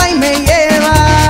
I y me lleva.